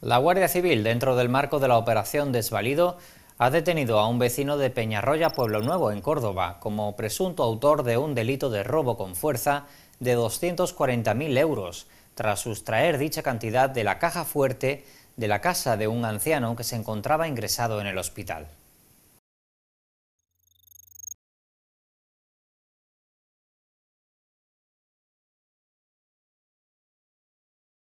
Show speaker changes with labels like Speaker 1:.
Speaker 1: La Guardia Civil, dentro del marco de la operación Desvalido, ha detenido a un vecino de Peñarroya, Pueblo Nuevo, en Córdoba, como presunto autor de un delito de robo con fuerza de 240.000 euros, tras sustraer dicha cantidad de la caja fuerte de la casa de un anciano que se encontraba ingresado en el hospital.